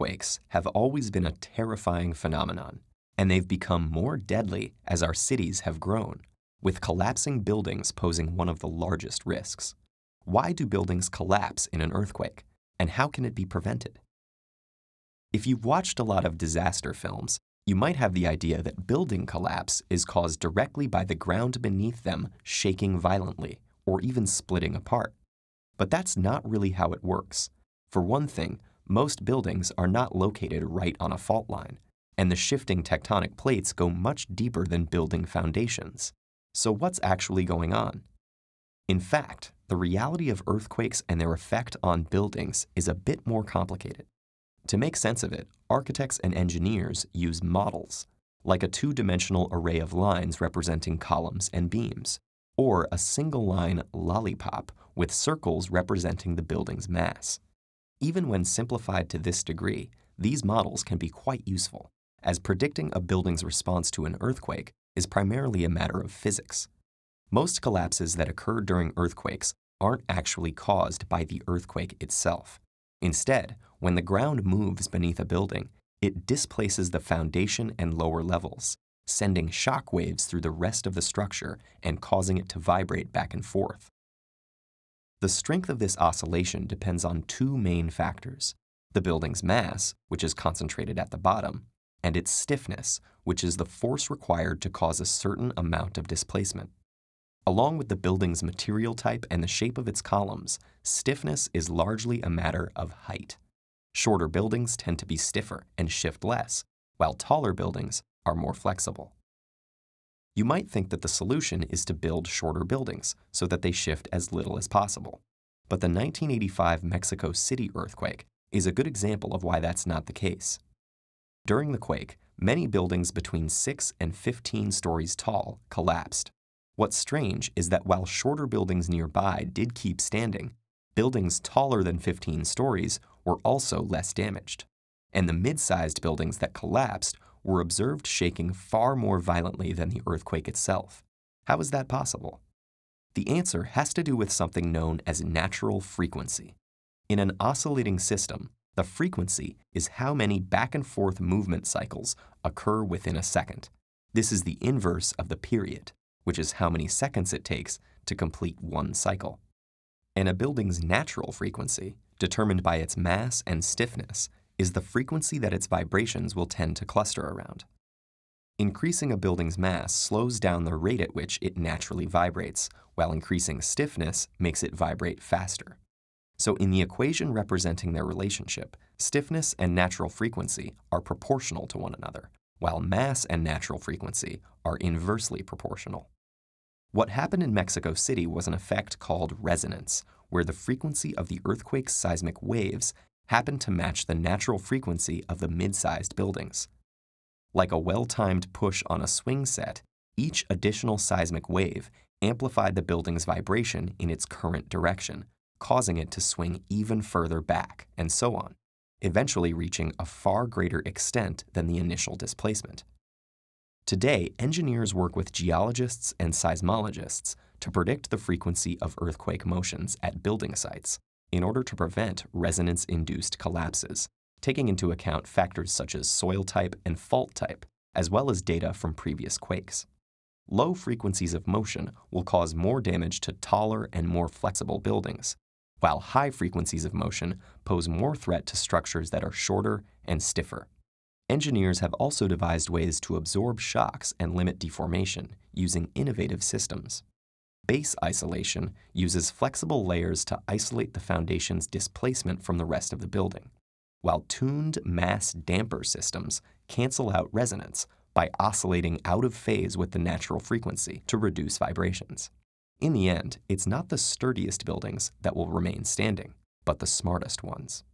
Earthquakes have always been a terrifying phenomenon, and they've become more deadly as our cities have grown, with collapsing buildings posing one of the largest risks. Why do buildings collapse in an earthquake, and how can it be prevented? If you've watched a lot of disaster films, you might have the idea that building collapse is caused directly by the ground beneath them shaking violently or even splitting apart. But that's not really how it works. For one thing, most buildings are not located right on a fault line, and the shifting tectonic plates go much deeper than building foundations. So what's actually going on? In fact, the reality of earthquakes and their effect on buildings is a bit more complicated. To make sense of it, architects and engineers use models, like a two-dimensional array of lines representing columns and beams, or a single-line lollipop with circles representing the building's mass. Even when simplified to this degree, these models can be quite useful, as predicting a building's response to an earthquake is primarily a matter of physics. Most collapses that occur during earthquakes aren't actually caused by the earthquake itself. Instead, when the ground moves beneath a building, it displaces the foundation and lower levels, sending shock waves through the rest of the structure and causing it to vibrate back and forth. The strength of this oscillation depends on two main factors the building's mass, which is concentrated at the bottom, and its stiffness, which is the force required to cause a certain amount of displacement. Along with the building's material type and the shape of its columns, stiffness is largely a matter of height. Shorter buildings tend to be stiffer and shift less, while taller buildings are more flexible. You might think that the solution is to build shorter buildings so that they shift as little as possible. But the 1985 Mexico City earthquake is a good example of why that's not the case. During the quake, many buildings between 6 and 15 stories tall collapsed. What's strange is that while shorter buildings nearby did keep standing, buildings taller than 15 stories were also less damaged. And the mid-sized buildings that collapsed were observed shaking far more violently than the earthquake itself. How is that possible? The answer has to do with something known as natural frequency. In an oscillating system, the frequency is how many back and forth movement cycles occur within a second. This is the inverse of the period, which is how many seconds it takes to complete one cycle. And a building's natural frequency, determined by its mass and stiffness, is the frequency that its vibrations will tend to cluster around. Increasing a building's mass slows down the rate at which it naturally vibrates, while increasing stiffness makes it vibrate faster. So in the equation representing their relationship, stiffness and natural frequency are proportional to one another, while mass and natural frequency are inversely proportional. What happened in Mexico City was an effect called resonance, where the frequency of the earthquake's seismic waves happened to match the natural frequency of the mid-sized buildings. Like a well-timed push on a swing set, each additional seismic wave amplified the building's vibration in its current direction, causing it to swing even further back, and so on, eventually reaching a far greater extent than the initial displacement. Today, engineers work with geologists and seismologists to predict the frequency of earthquake motions at building sites in order to prevent resonance-induced collapses, taking into account factors such as soil type and fault type, as well as data from previous quakes. Low frequencies of motion will cause more damage to taller and more flexible buildings, while high frequencies of motion pose more threat to structures that are shorter and stiffer. Engineers have also devised ways to absorb shocks and limit deformation using innovative systems. Base isolation uses flexible layers to isolate the foundation's displacement from the rest of the building, while tuned mass damper systems cancel out resonance by oscillating out of phase with the natural frequency to reduce vibrations. In the end, it's not the sturdiest buildings that will remain standing, but the smartest ones.